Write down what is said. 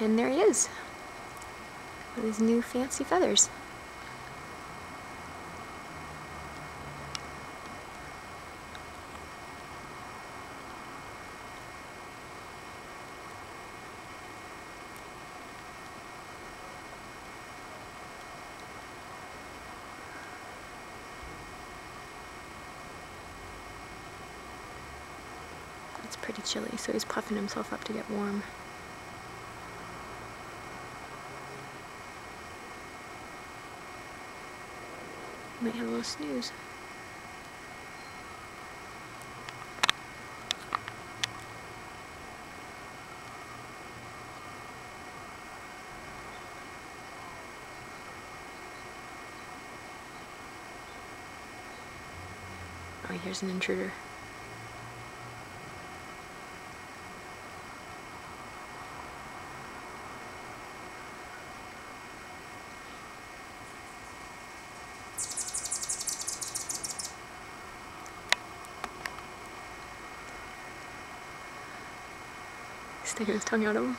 And there he is with his new fancy feathers. It's pretty chilly, so he's puffing himself up to get warm. Might have a little snooze. Oh, here's an intruder. sticker ut, han gör dem.